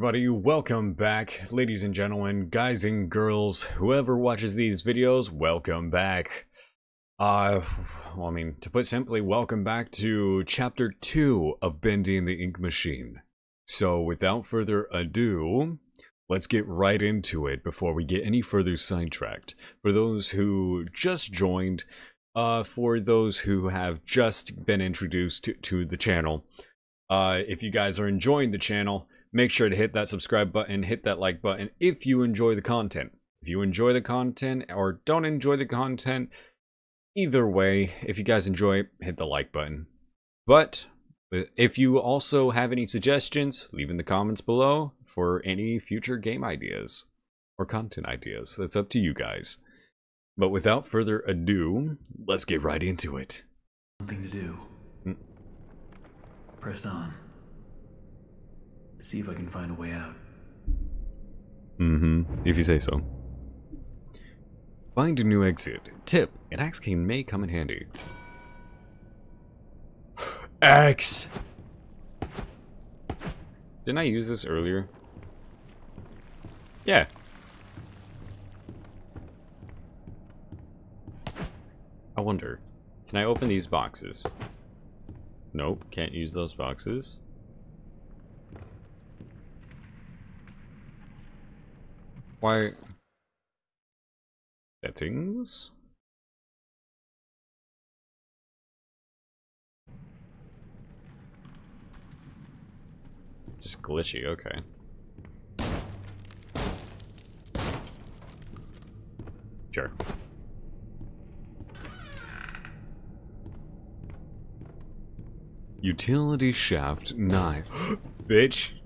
everybody, welcome back, ladies and gentlemen, guys and girls, whoever watches these videos, welcome back. Uh, well, I mean, to put simply, welcome back to Chapter 2 of Bendy and the Ink Machine. So, without further ado, let's get right into it before we get any further sidetracked. For those who just joined, uh, for those who have just been introduced to, to the channel, uh, if you guys are enjoying the channel, make sure to hit that subscribe button, hit that like button if you enjoy the content. If you enjoy the content or don't enjoy the content, either way, if you guys enjoy, hit the like button. But if you also have any suggestions, leave in the comments below for any future game ideas or content ideas. That's up to you guys. But without further ado, let's get right into it. Something to do. Mm. Press on. See if I can find a way out. Mm-hmm, if you say so. Find a new exit. Tip, an axe cane may come in handy. Axe! Didn't I use this earlier? Yeah. I wonder, can I open these boxes? Nope, can't use those boxes. Why? Settings? Just glitchy, okay. Sure. Utility shaft 9. Bitch!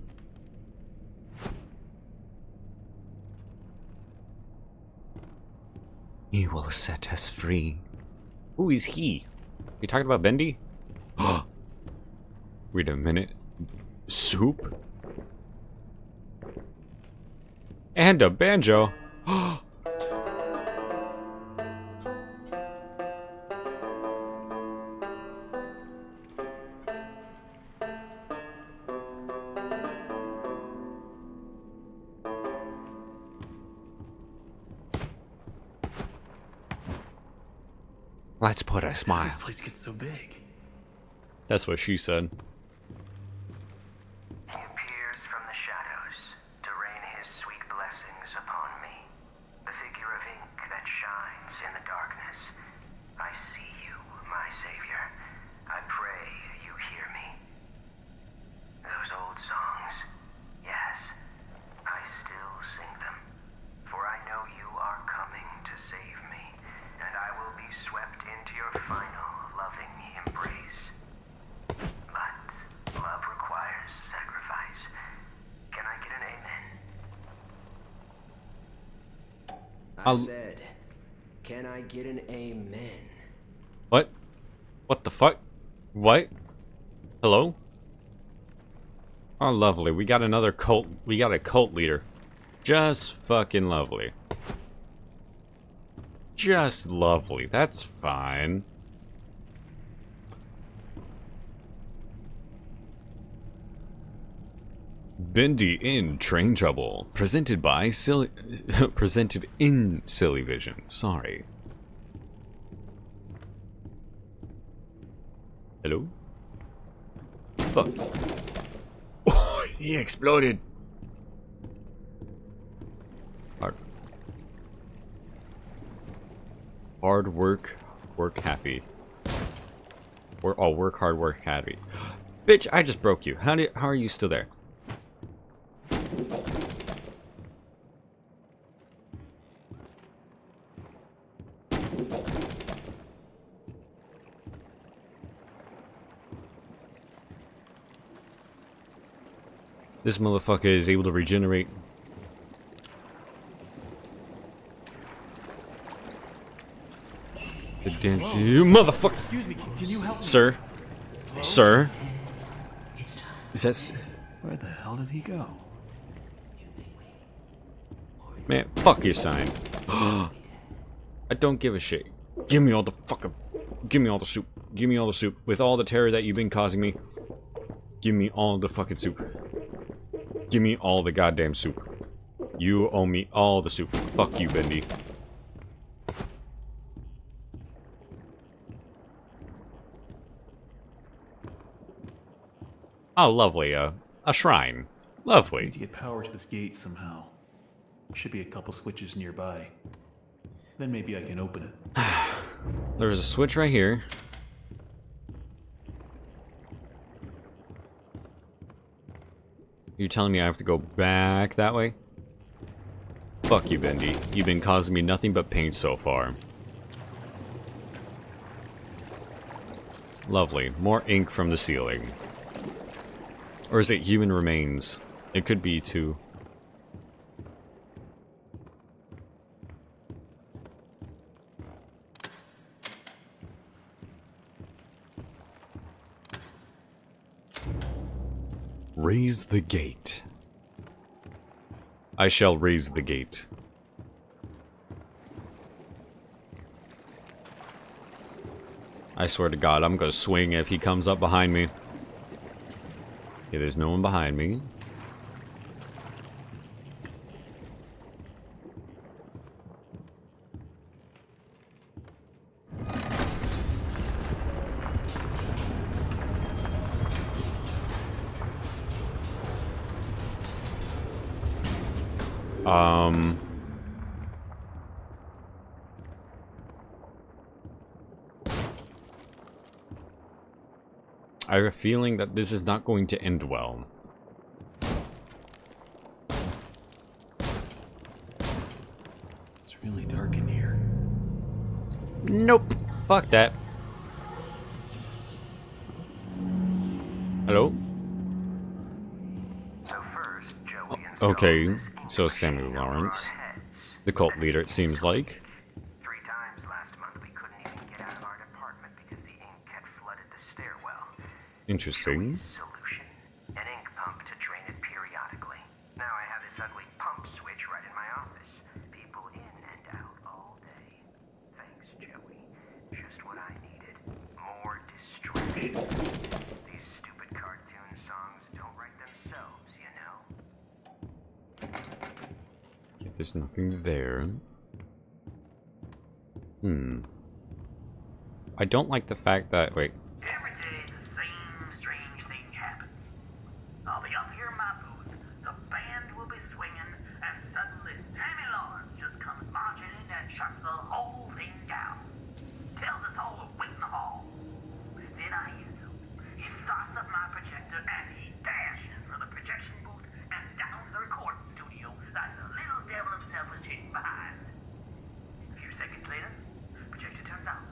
He will set us free. Who is he? You talking about Bendy? Wait a minute. Soup? And a banjo. Let's put a This smile. place gets so big. That's what she said. He appears from the shadows to rain his sweet blessings upon me. The figure of ink that shines in the darkness. I see you, my savior. I pray you hear me. Those old songs, yes, I still sing them. For I know you are coming to save me, and I will be swept into your final loving embrace. But love requires sacrifice. Can I get an amen? I I'll- said, can I get an amen? What? What the fuck? What? Hello? Oh, lovely. We got another cult. We got a cult leader. Just fucking lovely. Just lovely. That's fine. Bendy in Train Trouble. Presented by Silly... presented in Silly Vision. Sorry. Hello? Fuck. Oh, he exploded. Hard. Hard work, work happy. Or oh, work hard, work happy. Bitch, I just broke you. How do how are you still there? This motherfucker is able to regenerate. The dance, you motherfucker, Excuse me, can, you help me? sir, sir. Is that Where the hell did he go? man? Fuck your sign. I don't give a shit. Give me all the fucking, give me all the soup. Give me all the soup. With all the terror that you've been causing me, give me all the fucking soup. Give me all the goddamn soup. You owe me all the soup. Fuck you, Bendy. Oh, lovely. Uh, a shrine. Lovely. need to get power to this gate somehow. Should be a couple switches nearby. Then maybe I can open it. There's a switch right here. You telling me I have to go back that way? Fuck you, Bendy. You've been causing me nothing but pain so far. Lovely. More ink from the ceiling. Or is it human remains? It could be too. Raise the gate. I shall raise the gate. I swear to God, I'm gonna swing if he comes up behind me. Okay, there's no one behind me. Um... I have a feeling that this is not going to end well. It's really dark in here. Nope. Fuck that. Hello? So first, Joey installed Okay, this so Samuel machine over our Lawrence. The cult leader, it seems like. Three times last month we couldn't even get out of our department because the ink had flooded the stairwell. Interesting. Solution. An ink pump to drain it periodically. Now I have this ugly pump switch right in my office. People in and out all day. Thanks, Joey. Just what I needed. More distraction. These stupid cartoon songs don't write themselves, you know. Okay, there's nothing there. Hmm. I don't like the fact that... Wait. Every day the same strange thing happens. I'll be up here in my booth, the band will be swinging, and suddenly Sammy Lawrence just comes marching in and shuts the whole thing down. Tells us all to wait in the hall. Then I hear him. He starts up my projector and he dashes for the projection booth and down to the recording studio like the little devil himself is hidden behind. A few seconds later, projector turns on.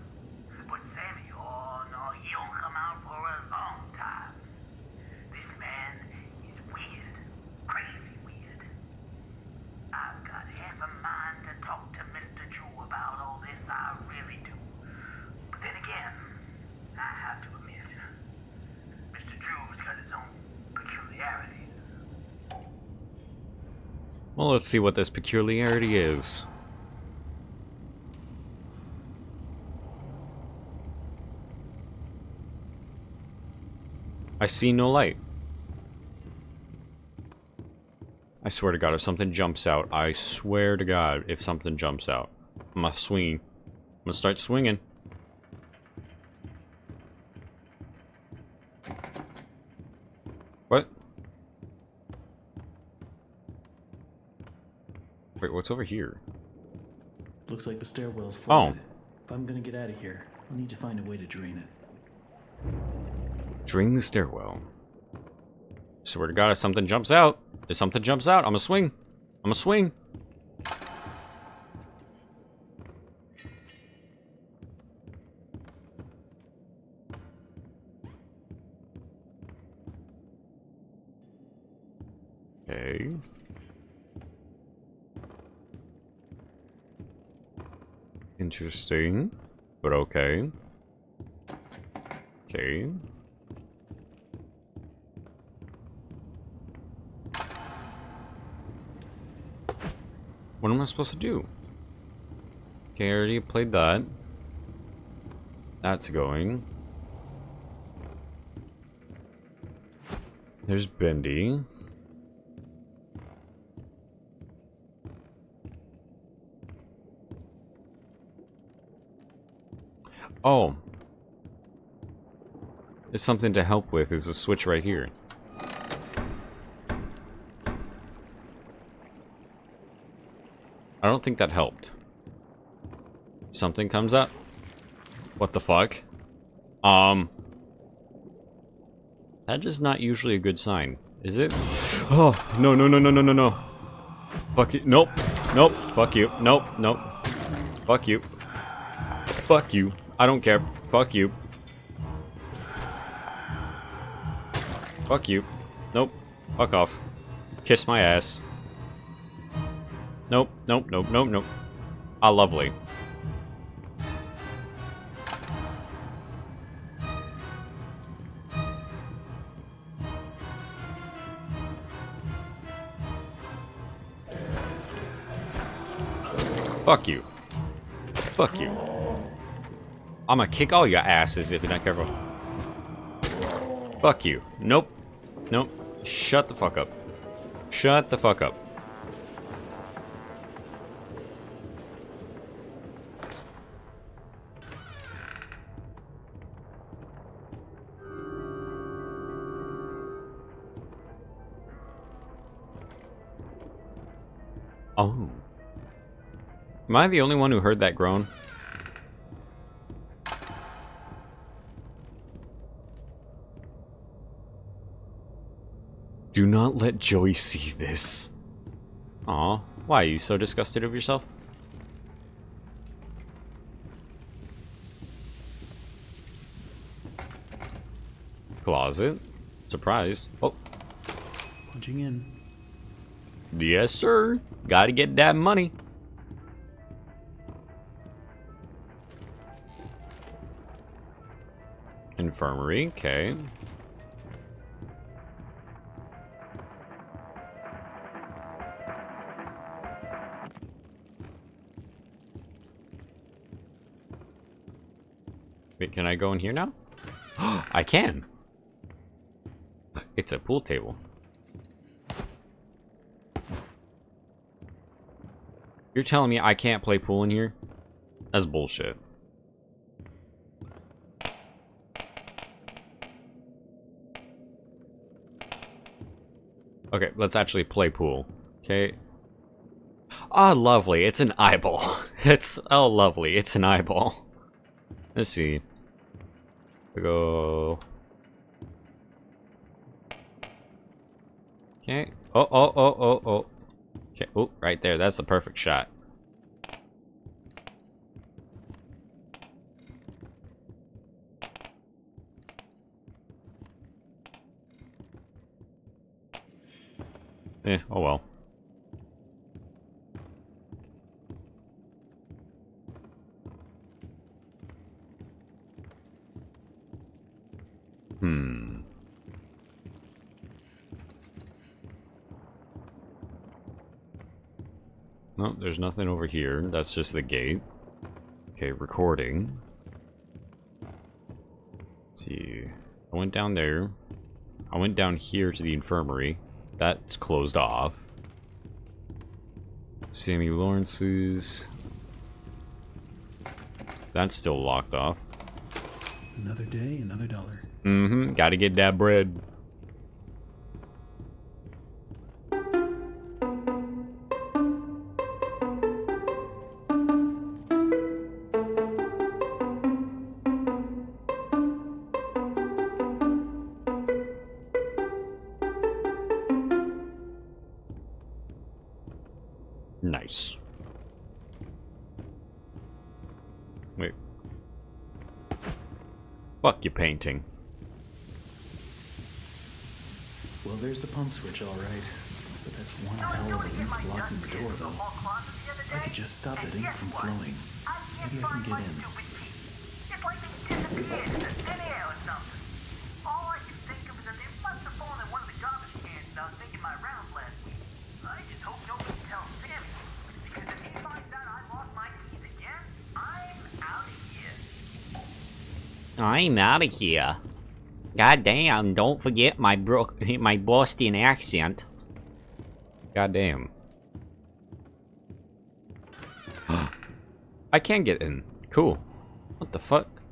But Sammy, oh no, he don't come out for a long time. This man is weird, crazy weird. I've got half a mind to talk to Mr. Drew about all this, I really do. But then again, I have to admit, Mr. Drew's got his own peculiarities. Well, let's see what this peculiarity is. I see no light. I swear to God, if something jumps out, I swear to God, if something jumps out, I'm gonna swing. I'm gonna start swinging. What? What's over here? Looks like the stairwell's Oh. flooded. If I'm gonna get out of here, I'll need to find a way to drain it. Drain the stairwell. Swear to God, if something jumps out, if something jumps out, I'm a swing. I'm a swing. Interesting, but okay. Okay. What am I supposed to do? Okay, I already played that. That's going. There's Bendy. Oh. There's something to help with. Is a switch right here. I don't think that helped. Something comes up. What the fuck? Um. That is not usually a good sign, is it? Oh, no, no, no, no, no, no, no. Fuck you. Nope. Nope. Fuck you. Nope. Nope. Fuck you. Fuck you. I don't care. Fuck you. Fuck you. Nope. Fuck off. Kiss my ass. Nope. Nope. Nope. Nope. Nope. Ah, lovely. Fuck you. Fuck you. I'm gonna kick all your asses if you're not careful. Fuck you. Nope. Nope. Shut the fuck up. Shut the fuck up. Oh. Am I the only one who heard that groan? Do not let Joey see this. Aw, why are you so disgusted of yourself? Closet? Surprised. Oh, Punching in. yes sir. Gotta get that money. Infirmary, okay. I go in here now? I can! It's a pool table. You're telling me I can't play pool in here? That's bullshit. Okay, let's actually play pool. Okay. Ah, lovely. It's an eyeball. It's oh, lovely. It's an eyeball. Let's see. Go. Okay. Oh, oh, oh, oh, oh. Okay. Oh, right there. That's the perfect shot. Eh, oh well. Hmm. No, there's nothing over here. That's just the gate. Okay, recording. Let's see. I went down there. I went down here to the infirmary. That's closed off. Sammy Lawrence's. That's still locked off. Another day, another dollar. Mm-hmm. Gotta get that bread. Nice. Wait. Fuck your painting. Well, there's the pump switch, all right. But that's one hell of a leaf blocking the door, though. I could just stop that ink from flowing, maybe I can get in. It's like they disappeared into thin air or something. All I can think of is that they must have fallen in one of the garbage cans I was making my rounds last week. I just hope nobody tells Sammy. Because if he finds out I lost my keys again, I'm out of here. I'm out of here. God damn, don't forget my bro my Boston accent. Goddamn. I can get in. Cool. What the fuck?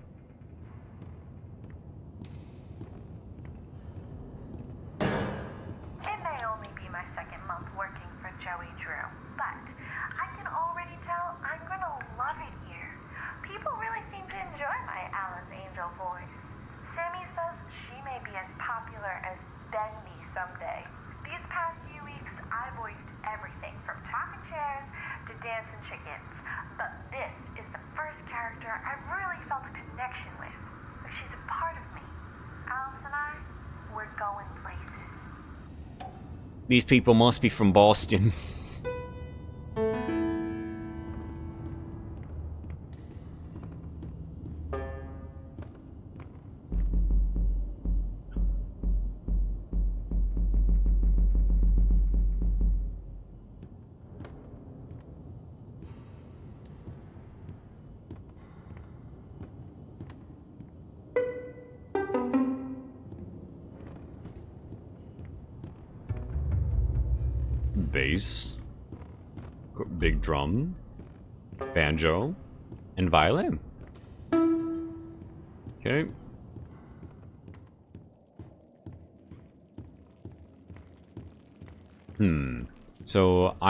dancing chickens, but this is the first character I've really felt a connection with. She's a part of me. Alice and I, we're going places. These people must be from Boston.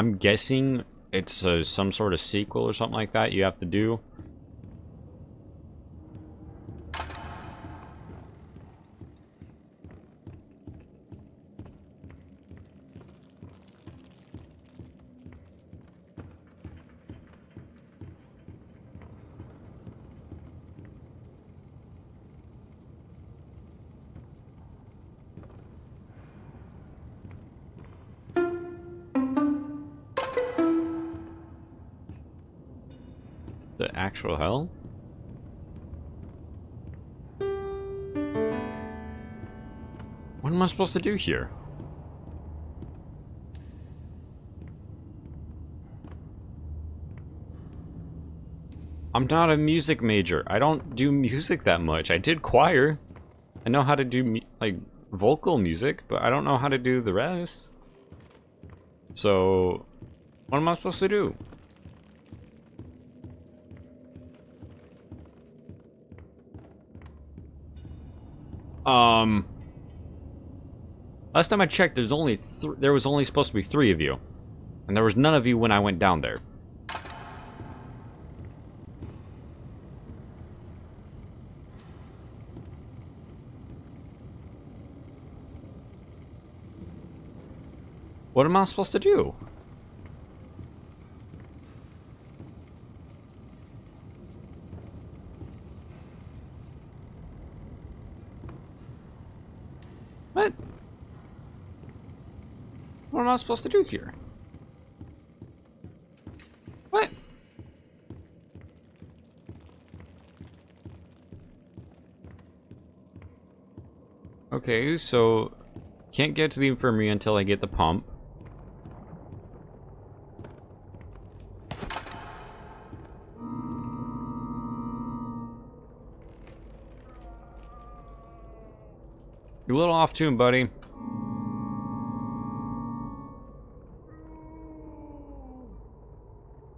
I'm guessing it's uh, some sort of sequel or something like that you have to do. Actual hell? What am I supposed to do here? I'm not a music major. I don't do music that much. I did choir. I know how to do, like, vocal music, but I don't know how to do the rest. So, what am I supposed to do? Um, last time I checked, there's only th there was only supposed to be three of you, and there was none of you when I went down there. What am I supposed to do? What? What am I supposed to do here? What? Okay, so can't get to the infirmary until I get the pump. Off tune, buddy.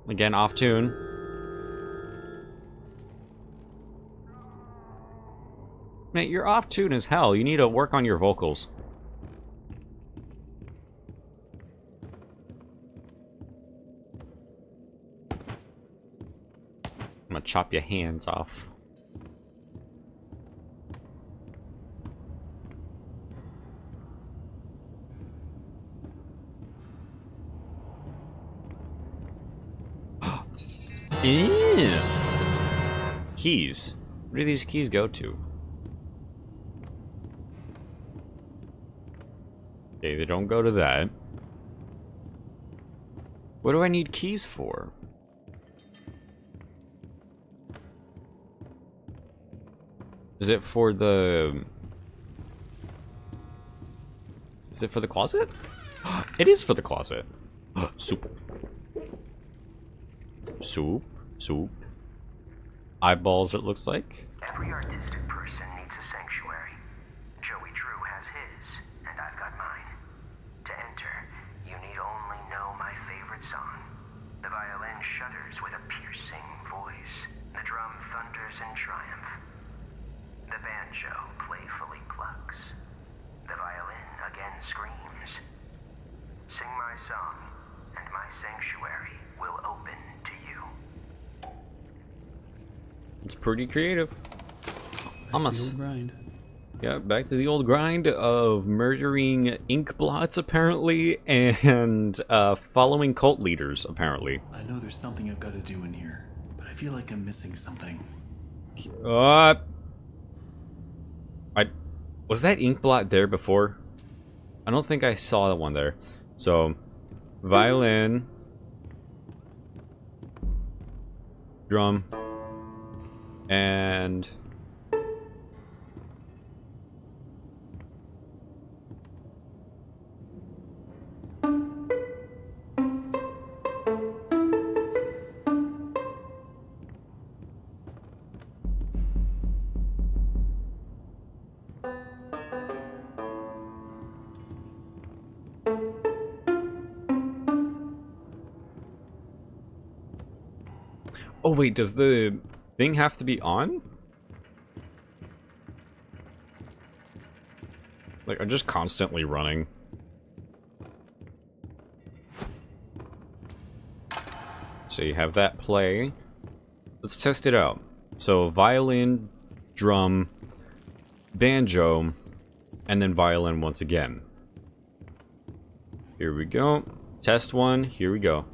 Again, off tune. Mate, you're off tune as hell. You need to work on your vocals. I'm gonna chop your hands off. Keys. Where do these keys go to? Okay, they don't go to that. What do I need keys for? Is it for the... Is it for the closet? It is for the closet. Soup. Soup. Soup. Eyeballs, it looks like. Every artistic person needs a sanctuary. Joey Drew has his, and I've got mine. To enter, you need only know my favorite song. The violin shudders with a piercing voice. The drum thunders in triumph. The banjo playfully plucks. The violin again screams. Sing my song, and my sanctuary will open to you. It's pretty creative. I'm old grind. Yeah, back to the old grind of murdering ink blots, apparently, and uh, following cult leaders, apparently. I know there's something I've got to do in here, but I feel like I'm missing something. Uh, I was that ink blot there before? I don't think I saw the one there. So, violin, drum, and Oh wait, does the thing have to be on? Like, I'm just constantly running. So you have that play. Let's test it out. So violin, drum, banjo, and then violin once again. Here we go. Test one, here we go.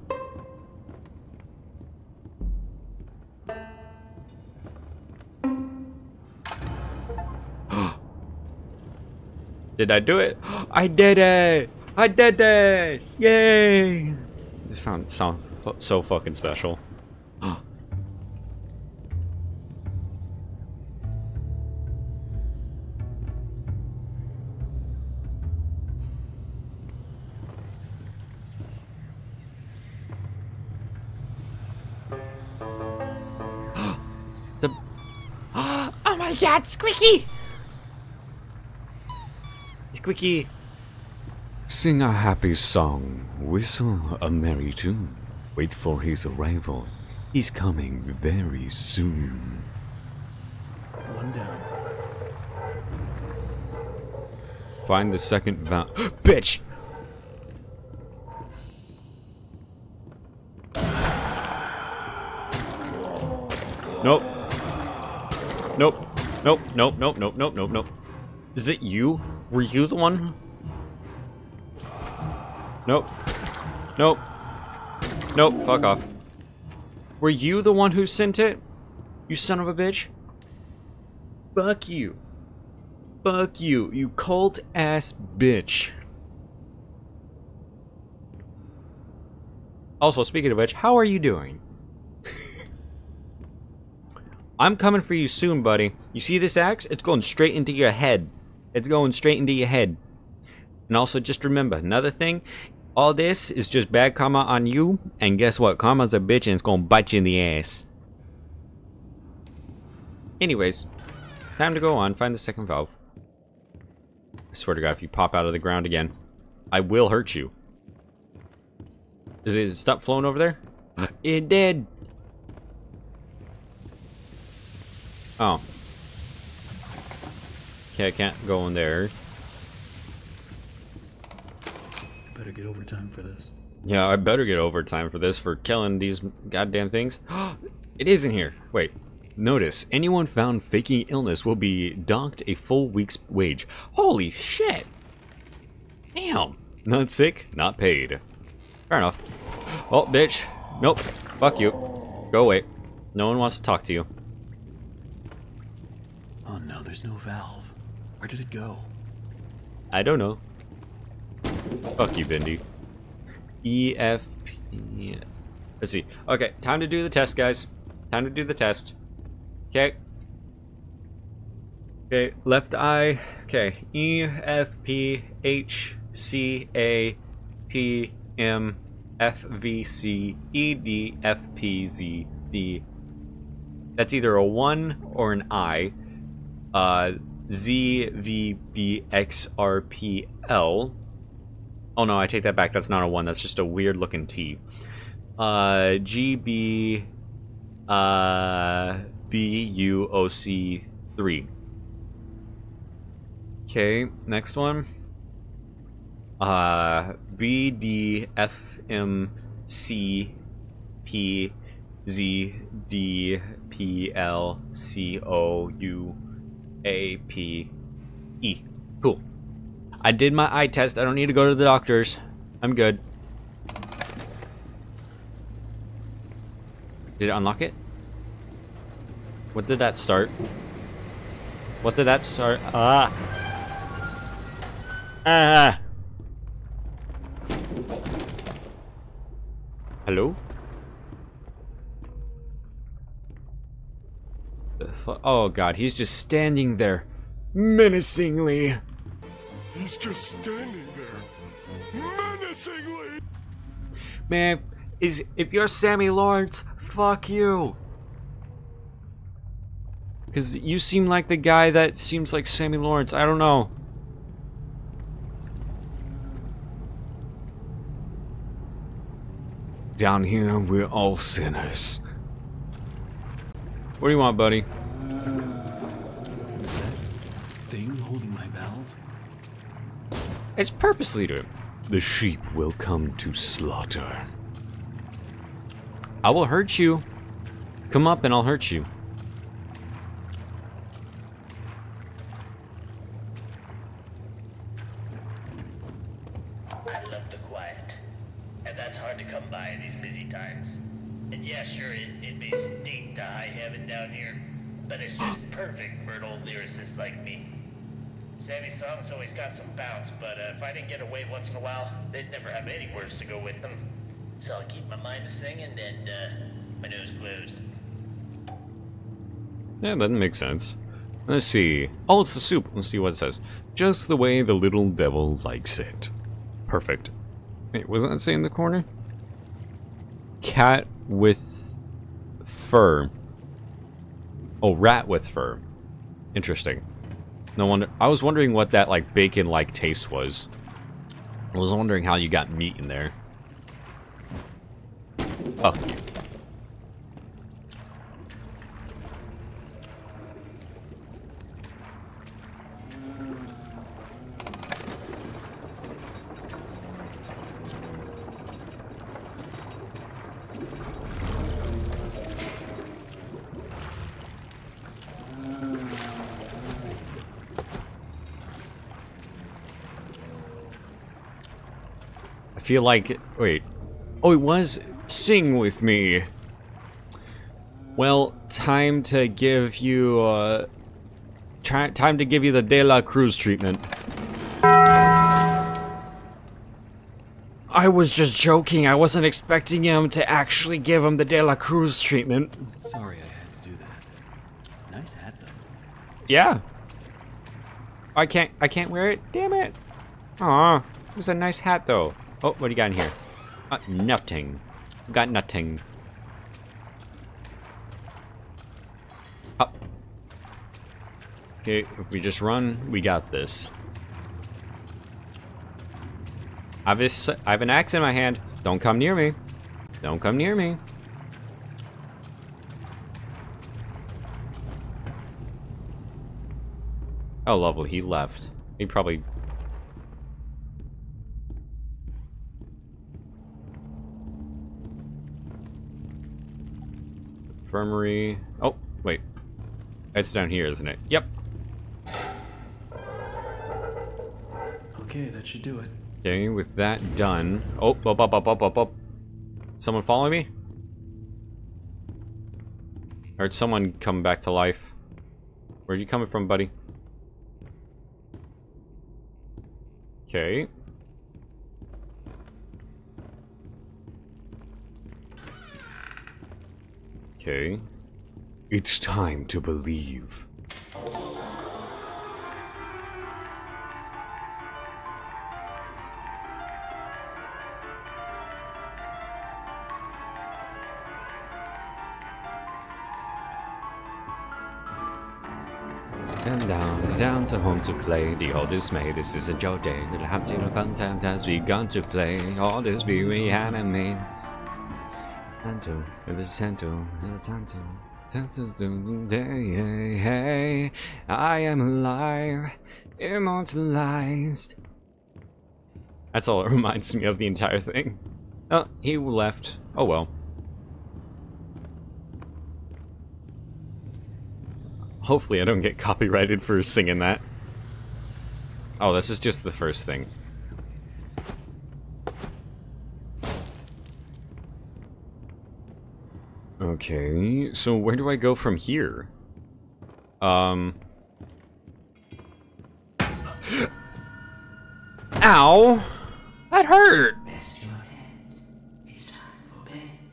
Did I do it? I did it! I did it! Yay! It found sound so fucking special. the Oh my god, Squeaky! Squeaky. Sing a happy song, whistle a merry tune. Wait for his arrival. He's coming very soon. One down. Find the second valve. Bitch! Nope. Nope. Nope. Nope. Nope. Nope. Nope. Nope. Nope. Is it you? Were you the one? Nope. Nope. Nope. Fuck off. Were you the one who sent it? You son of a bitch. Fuck you. Fuck you, you cult ass bitch. Also, speaking of which, how are you doing? I'm coming for you soon, buddy. You see this axe? It's going straight into your head. It's going straight into your head. And also, just remember, another thing, all this is just bad karma on you, and guess what? Karma's a bitch and it's gonna bite you in the ass. Anyways, time to go on, find the second valve. I swear to god, if you pop out of the ground again, I will hurt you. Is it stop flowing over there? It did. Oh. Okay, I can't go in there. Better get overtime for this. Yeah, I better get overtime for this for killing these goddamn things. it is in here. Wait. Notice, anyone found faking illness will be docked a full week's wage. Holy shit! Damn. Not sick, not paid. Fair enough. Oh, bitch. Nope. Fuck you. Go away. No one wants to talk to you. Oh no, there's no valve. Where did it go? I don't know. Fuck you, Bendy. E F P. Let's see. Okay, time to do the test, guys. Time to do the test. Okay. Okay, left eye. Okay, E F P H C A P M F V C E D F P Z D. That's either a 1 or an I. Uh, ZVBXRPL. Oh no, I take that back. That's not a 1. That's just a weird looking T. Uh, GB uh, BUOC3. Okay, next one. Uh, BDFMCPZDPLCOU. A P E. Cool. I did my eye test. I don't need to go to the doctors. I'm good. Did it unlock it? What did that start? What did that start? Ah. Ah. Hello? The fu- Oh god, he's just standing there menacingly. He's just standing there, menacingly. Man, is if you're Sammy Lawrence, fuck you. Cause you seem like the guy that seems like Sammy Lawrence. I don't know. Down here, we're all sinners. What do you want, buddy? Thing holding my valve? It's purposely to The sheep will come to slaughter. I will hurt you. Come up and I'll hurt you. Never have any words to go with them. So I'll keep my mind to singing and uh, my nose closed. Yeah, that makes sense. Let's see. Oh, it's the soup. Let's see what it says. Just the way the little devil likes it. Perfect. Wait, wasn't that say in the corner? Cat with fur. Oh, rat with fur. Interesting. No wonder. I was wondering what that like bacon-like taste was. I was wondering how you got meat in there. Fuck you. Feel like... Wait. Oh, it was Sing With Me. Well, time to give you, uh... Try, time to give you the De La Cruz treatment. I was just joking. I wasn't expecting him to actually give him the De La Cruz treatment. Sorry I had to do that. Nice hat, though. Yeah. I can't. I can't wear it. Damn it. Aw, it was a nice hat though. Oh, what do you got in here? Uh, nothing. Got nothing. Up. Okay, if we just run, we got this. I have, this, I have an axe in my hand. Don't come near me. Don't come near me. Oh, lovely. He left. He probably... Infirmary... Oh, wait. It's down here, isn't it? Yep. Okay, that should do it. Okay, with that done... Oh, up, up, up, up, up, up. Someone following me? Or did someone come back to life? Where are you coming from, buddy? Okay. Okay. It's time to believe. And down, down to home to play. The all dismay, this isn't your day. The happy and fun time has begun to play. All this be reanimate. Tanto, this is Tanto, Tanto, Tanto, hey, hey, I am alive, immortalized. That's all it reminds me of the entire thing. Oh, he left. Oh well. Hopefully I don't get copyrighted for singing that. Oh, this is just the first thing. Okay, so where do I go from here? Um... Ow! That hurt!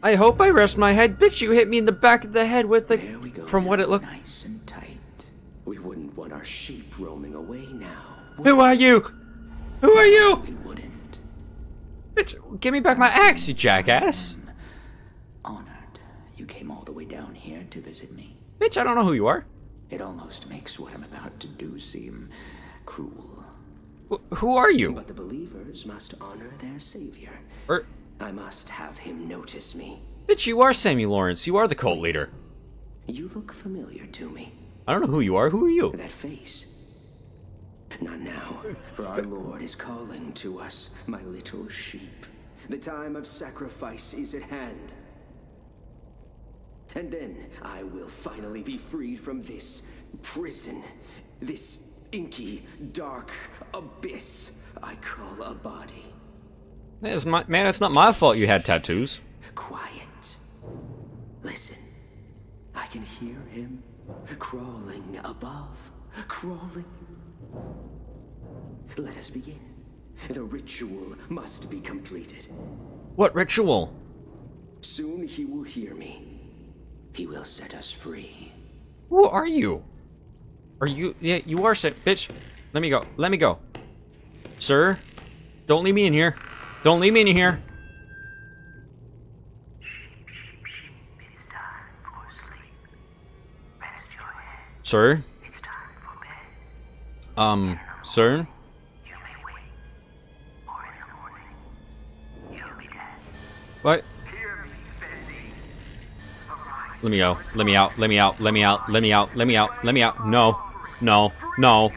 I hope I rest my head. Bitch, you hit me in the back of the head with the... There we go. From what it looked... Nice and tight. We wouldn't want our sheep roaming away now. Who are you? Who are you? We wouldn't. Bitch, give me back my axe, you jackass! You came all the way down here to visit me. Bitch, I don't know who you are. It almost makes what I'm about to do seem cruel. Wh- who are you? But the believers must honor their savior. Or, I must have him notice me. bitch, you are Sammy Lawrence. You are the cult leader. You look familiar to me. I don't know who you are. Who are you? That face. Not now, for our Lord is calling to us, my little sheep. The time of sacrifice is at hand. And then I will finally be freed from this prison, this inky, dark abyss I call a body. It's my, man, it's not my fault you had tattoos. Quiet. Listen. I can hear him crawling above, crawling. Let us begin. The ritual must be completed. What ritual? Soon he will hear me. He will set us free. Who are you? Are you? Yeah, you are sick, bitch. Let me go. Let me go. Sir, don't leave me in here. Don't leave me in here. Sir? Um, sir? You Let me go. Let me out. Let me out. Let me out. Let me out. Let me out. Let me out. No. No. No.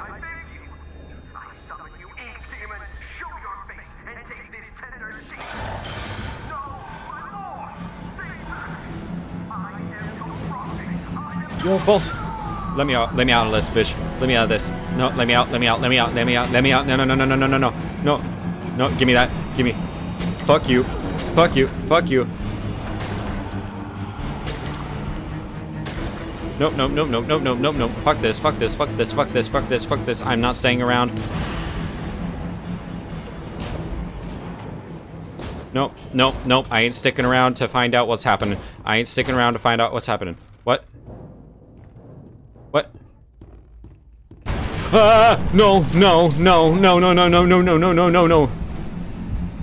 I summon you, ink demon. Show your face and take this tender sheep. No, my lord. Stay back. I am your prophet. I am You're false. Let me out. Let me out of this, bitch. Let me out of this. No, let me out. Let me out. Let me out. Let me out. Let me out. No, no, no, no, no, no, no, no. No. No, give me that. Give me. Fuck you. Fuck you. Fuck you. Nope, nope, nope, nope, nope, nope, nope, nope. Fuck this, fuck this, fuck this, fuck this, fuck this, fuck this. I'm not staying around. Nope, nope, nope. I ain't sticking around to find out what's happening. I ain't sticking around to find out what's happening. What? What? Ah! No, no, no, no, no, no, no, no, no, no, no, no,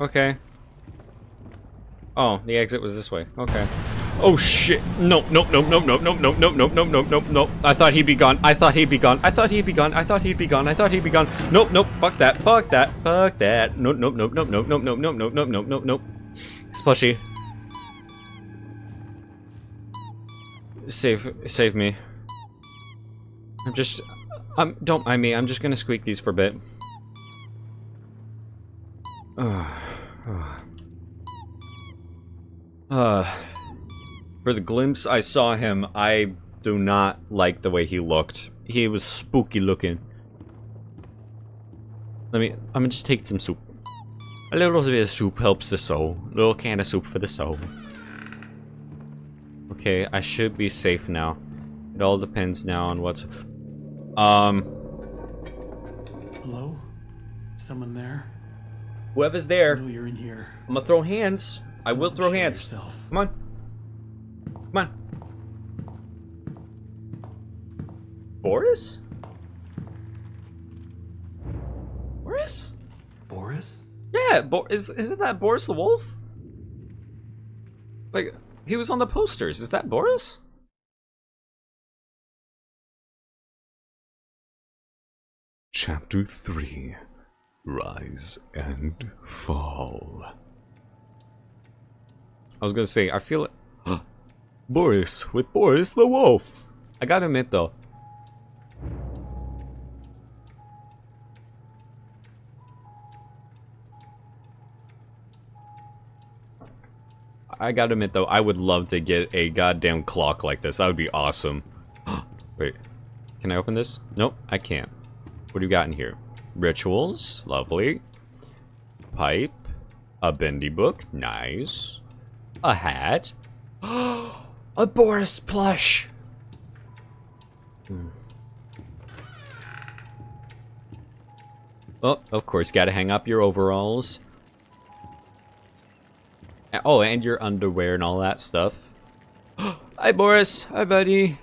Okay. Oh, the exit was this way. Okay. Oh shit. Nope, nope, nope, nope, nope, nope, nope, nope, nope, nope, nope, nope, nope. I thought he'd be gone. I thought he'd be gone. I thought he'd be gone. I thought he'd be gone. I thought he'd be gone. Nope, nope, fuck that. Fuck that. Fuck that. Nope, nope, nope, nope, nope, nope, nope, nope, nope, nope, nope, nope, nope. Splushy. Save save me. I'm just I'm don't mind me, I'm just gonna squeak these for a bit. Uh, uh, for the glimpse I saw him, I do not like the way he looked. He was spooky looking. Let me, I'm gonna just take some soup. A little bit of soup helps the soul. A little can of soup for the soul. Okay, I should be safe now. It all depends now on what's... Um, Hello? Someone there? Whoever's I there, know you're in here. I'm gonna throw hands. I will throw Show hands. yourself. Come on. Come on. Boris? Boris? Boris? Yeah, Bo is isn't that Boris the Wolf? Like he was on the posters. Is that Boris? Chapter 3 Rise and Fall. I was gonna say, I feel it. Boris, with Boris the Wolf. I gotta admit though. I gotta admit though, I would love to get a goddamn clock like this. That would be awesome. Wait, can I open this? Nope, I can't. What do you got in here? Rituals, lovely. Pipe, a bendy book, nice. A hat. a Boris plush. Hmm. Oh, of course, gotta hang up your overalls. Oh, and your underwear and all that stuff. Hi, Boris. Hi, buddy.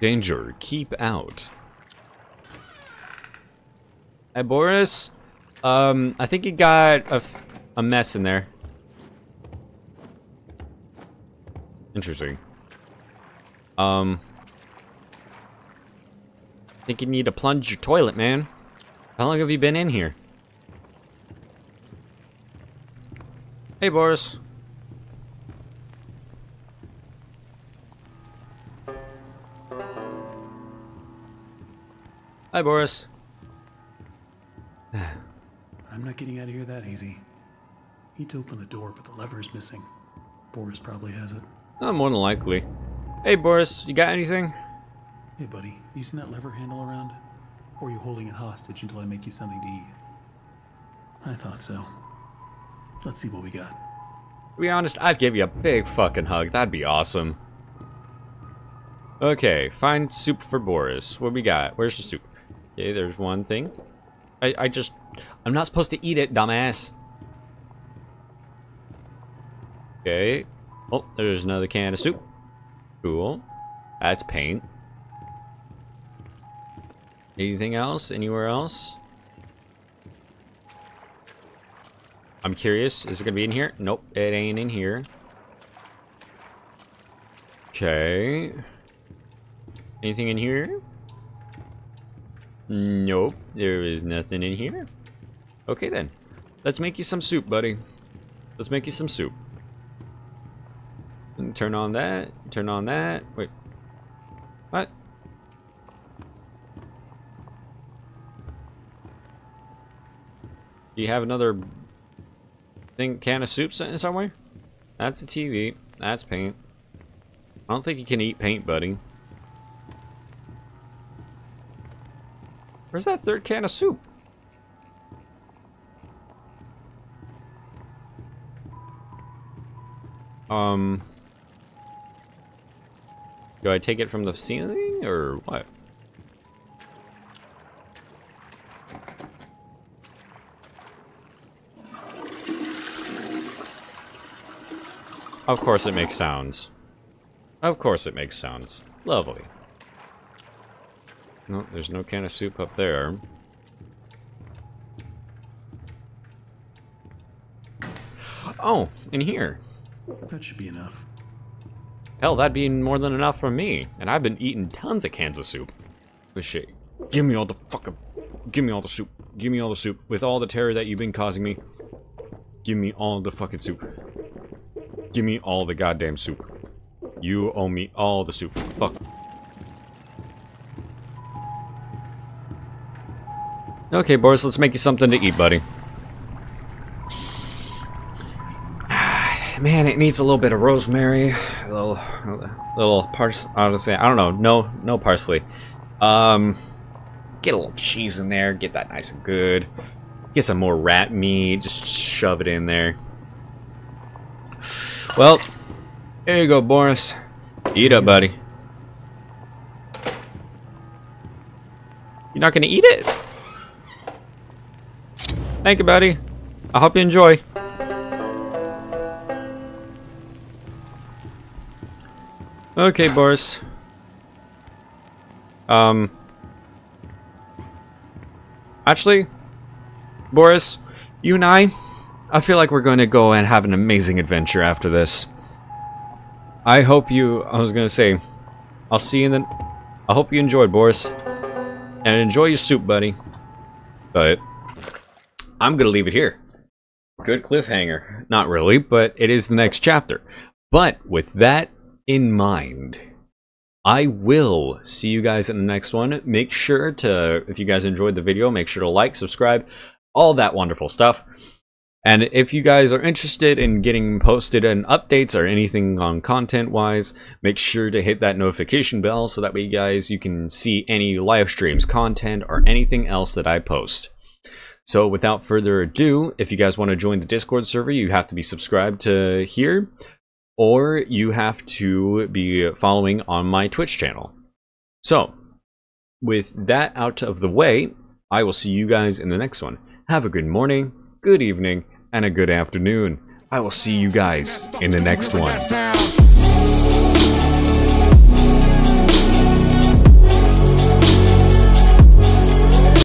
Danger. Keep out. Hi, Boris. Um, I think you got a, a mess in there. Interesting. Um, I think you need to plunge your toilet, man. How long have you been in here? Hey, Boris. Hi, Boris. I'm not getting out of here that easy. He to open the door, but the lever's missing. Boris probably has it. Oh, more than likely. Hey, Boris, you got anything? Hey, buddy, you seen that lever handle around? Or are you holding it hostage until I make you something to eat? I thought so. Let's see what we got. To be honest, I'd give you a big fucking hug. That'd be awesome. Okay, find soup for Boris. What we got? Where's the soup? Okay, there's one thing. I, I just... I'm not supposed to eat it, dumbass. Okay. Oh, there's another can of soup. Cool. That's paint. Anything else? Anywhere else? I'm curious. Is it going to be in here? Nope, it ain't in here. Okay. Anything in here? Nope, there is nothing in here. Okay then. Let's make you some soup, buddy. Let's make you some soup. And turn on that. Turn on that. Wait. What? Do you have another thing can of soup sitting somewhere? That's a TV. That's paint. I don't think you can eat paint, buddy. Where's that third can of soup? Um... Do I take it from the ceiling, or what? Of course it makes sounds. Of course it makes sounds. Lovely. No, there's no can of soup up there. Oh, in here. That should be enough. Hell, that'd be more than enough for me. And I've been eating tons of cans of soup. But shit. Give me all the fucking... Give me all the soup. Give me all the soup. With all the terror that you've been causing me. Give me all the fucking soup. Give me all the goddamn soup. You owe me all the soup. Fuck. Okay, Boris, let's make you something to eat, buddy. Man, it needs a little bit of rosemary, a little, a little parsley. Honestly, I don't know. No, no parsley. Um, get a little cheese in there. Get that nice and good. Get some more rat meat. Just shove it in there. Well, there you go, Boris. Eat up, buddy. You're not gonna eat it? Thank you, buddy. I hope you enjoy. Okay, Boris. Um. Actually, Boris, you and I, I feel like we're going to go and have an amazing adventure after this. I hope you, I was going to say, I'll see you in the... I hope you enjoyed, Boris. And enjoy your soup, buddy. But I'm going to leave it here. Good cliffhanger. Not really, but it is the next chapter. But with that in mind, I will see you guys in the next one. Make sure to, if you guys enjoyed the video, make sure to like, subscribe, all that wonderful stuff. And if you guys are interested in getting posted and updates or anything on content wise, make sure to hit that notification bell so that way you guys you can see any live streams, content, or anything else that I post. So without further ado, if you guys want to join the Discord server, you have to be subscribed to here, or you have to be following on my Twitch channel. So, with that out of the way, I will see you guys in the next one. Have a good morning, good evening, and a good afternoon. I will see you guys in the next one.